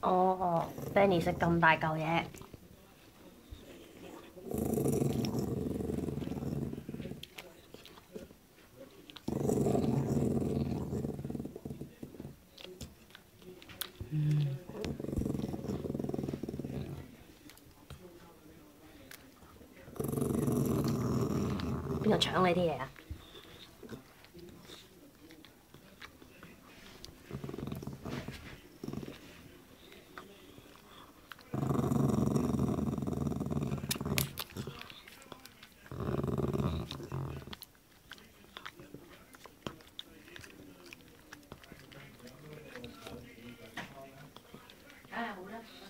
哦，Benny 食咁大嚿嘢。邊個搶你啲嘢啊？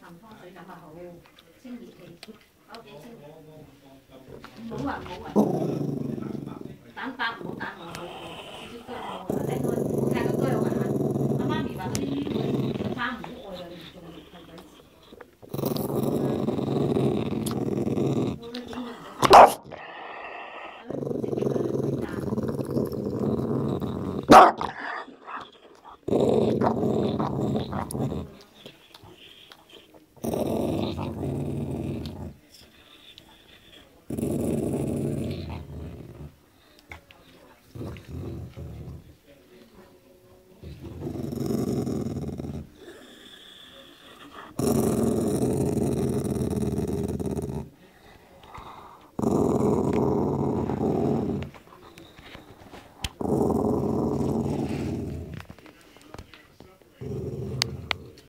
淋湯水咁啊好，清熱氣，屋企清熱。唔好話唔好話，蛋白唔好蛋黃好，少少薑好，我睇多冇曬個薑好啊！阿媽咪話嗰啲魚花唔好愛啊，你仲係咪？Thank you. um,